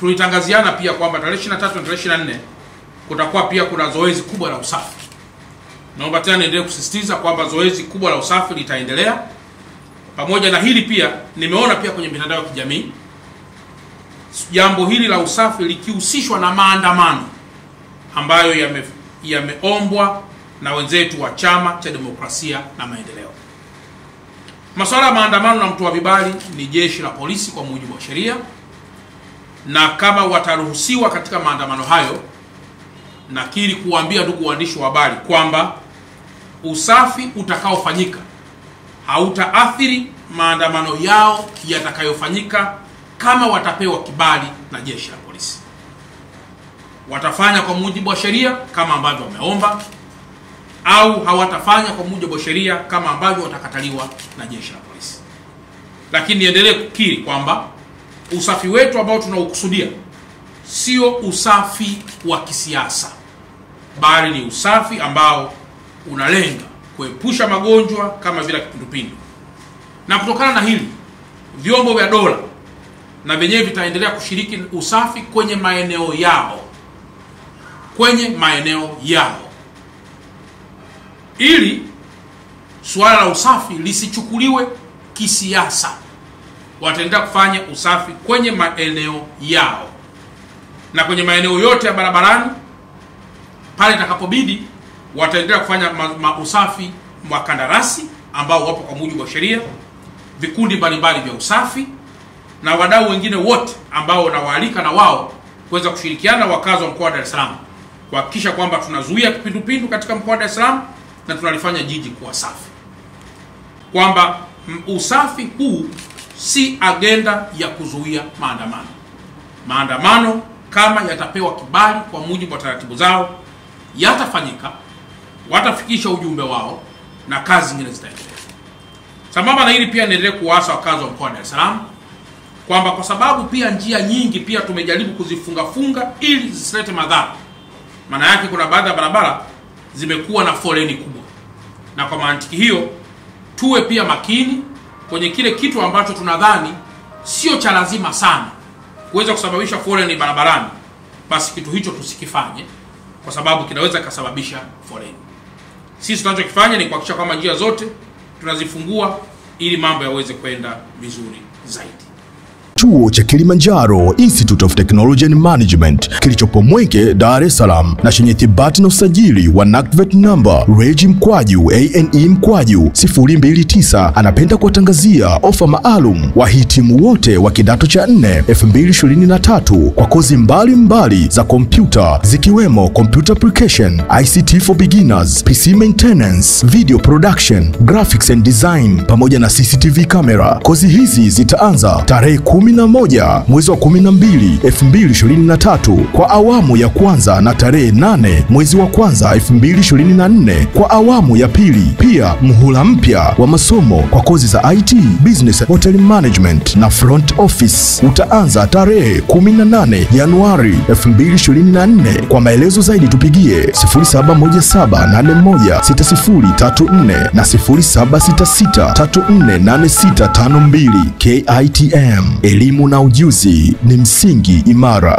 Tulitangaziana pia kwamba tarehe 23 na tarehe 24 kutakuwa pia kuna zoezi kubwa la usafi. Naomba tena niendelee kusisitiza kwamba zoezi kubwa la usafi litaendelea. Pamoja na hili pia nimeona pia kwenye mitandao ya kijamii jambo hili la usafi likihusishwa na maandamano ambayo yame yameombwa na wenzetu wa Chama cha Demokrasia na Maendeleo. Masuala ya maandamano na mtu wa vibali ni jeshi la polisi kwa mujibu wa sheria, na kama wataruhusiwa katika maandamano hayo, nakiri kuwaambia ndugu waandishi wa habari kwamba usafi utakaofanyika hautaathiri maandamano yao yatakayofanyika kama watapewa kibali na jeshi la polisi. Watafanya kwa mujibu wa sheria kama ambavyo wameomba, au hawatafanya kwa mujibu wa sheria kama ambavyo watakataliwa na jeshi la polisi. Lakini niendelee kukiri kwamba usafi wetu ambao tunaukusudia sio usafi wa kisiasa, bali ni usafi ambao unalenga kuepusha magonjwa kama vile kipindupindu. Na kutokana na hili, vyombo vya dola na vyenyewe vitaendelea kushiriki usafi kwenye maeneo yao, kwenye maeneo yao, ili suala la usafi lisichukuliwe kisiasa. Wataendelea kufanya usafi kwenye maeneo yao na kwenye maeneo yote ya barabarani. Pale itakapobidi, wataendelea kufanya ma, ma usafi wa kandarasi ambao wapo kwa mujibu wa sheria, vikundi mbalimbali vya usafi na wadau wengine wote ambao wanawaalika na wao kuweza kushirikiana na wakazi wa mkoa wa Dar es Salaam kuhakikisha kwamba tunazuia kipindupindu katika mkoa wa Dar es Salaam na tunalifanya jiji kuwa safi, kwamba usafi huu si agenda ya kuzuia maandamano. Maandamano kama yatapewa kibali kwa mujibu wa taratibu zao yatafanyika, watafikisha ujumbe wao na kazi zingine zitaendelea. Sambamba na hili, pia niendelee kuwaasa wakazi wa mkoa wa Dar es Salaam kwamba kwa sababu pia njia nyingi pia tumejaribu kuzifunga funga ili zisilete madhara. Maana yake kuna baadhi ya barabara zimekuwa na foleni kubwa, na kwa mantiki hiyo tuwe pia makini kwenye kile kitu ambacho tunadhani sio cha lazima sana kuweza kusababisha foleni barabarani, basi kitu hicho tusikifanye, kwa sababu kinaweza kasababisha foleni. Sisi tunachokifanya ni kuhakikisha kwamba njia zote tunazifungua ili mambo yaweze kwenda vizuri zaidi. Chuo cha Kilimanjaro Institute of Technology and Management kilichopo Mwenge, Dar es Salaam na chenye thibati na usajili wa NACTVET number REG mkwaju ane mkwaju 029 anapenda kuwatangazia ofa maalum wahitimu wote wa kidato cha 4 2023 kwa kozi mbalimbali mbali za kompyuta zikiwemo computer application, ICT for beginners, PC maintenance, video production, graphics and design pamoja na CCTV camera. Kozi hizi zitaanza tarehe 11 mwezi wa 12 2023 kwa awamu ya kwanza na tarehe 8 mwezi wa kwanza 2024 kwa awamu ya pili. Pia mhula mpya wa masomo kwa kozi za IT, business, hotel management na front office utaanza tarehe 18 Januari 2024. Kwa maelezo zaidi tupigie 0717816034 na 0766348652. KITM, elimu na ujuzi ni msingi imara.